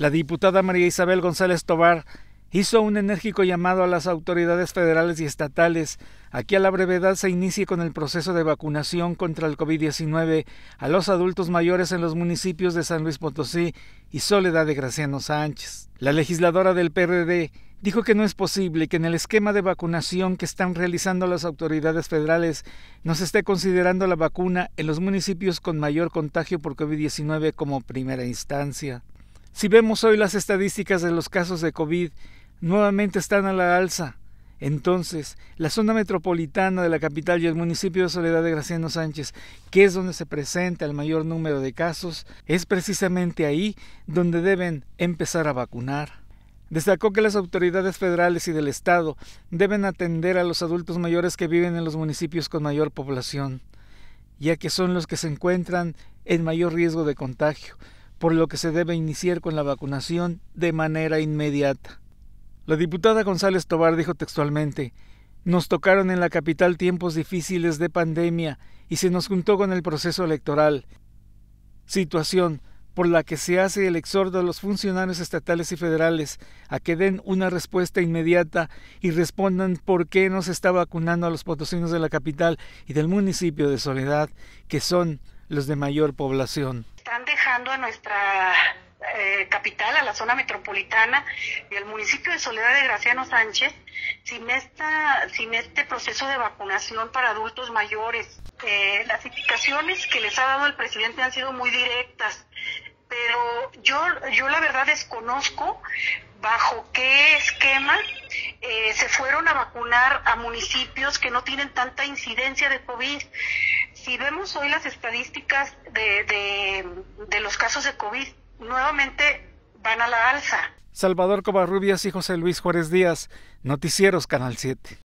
La diputada María Isabel González Tobar hizo un enérgico llamado a las autoridades federales y estatales a que a la brevedad se inicie con el proceso de vacunación contra el COVID-19 a los adultos mayores en los municipios de San Luis Potosí y Soledad de Graciano Sánchez. La legisladora del PRD dijo que no es posible que en el esquema de vacunación que están realizando las autoridades federales no se esté considerando la vacuna en los municipios con mayor contagio por COVID-19 como primera instancia. Si vemos hoy las estadísticas de los casos de COVID, nuevamente están a la alza. Entonces, la zona metropolitana de la capital y el municipio de Soledad de Graciano Sánchez, que es donde se presenta el mayor número de casos, es precisamente ahí donde deben empezar a vacunar. Destacó que las autoridades federales y del Estado deben atender a los adultos mayores que viven en los municipios con mayor población, ya que son los que se encuentran en mayor riesgo de contagio, por lo que se debe iniciar con la vacunación de manera inmediata. La diputada González Tobar dijo textualmente, nos tocaron en la capital tiempos difíciles de pandemia y se nos juntó con el proceso electoral, situación por la que se hace el exhorto a los funcionarios estatales y federales a que den una respuesta inmediata y respondan por qué no se está vacunando a los potosinos de la capital y del municipio de Soledad, que son los de mayor población. A nuestra eh, capital, a la zona metropolitana y al municipio de Soledad de Graciano Sánchez sin, esta, sin este proceso de vacunación para adultos mayores. Eh, las indicaciones que les ha dado el presidente han sido muy directas, pero yo, yo la verdad desconozco bajo qué esquema eh, se fueron a vacunar a municipios que no tienen tanta incidencia de COVID. Si vemos hoy las estadísticas de, de, los casos de COVID, nuevamente van a la alza. Salvador Covarrubias y José Luis Juárez Díaz, Noticieros Canal 7.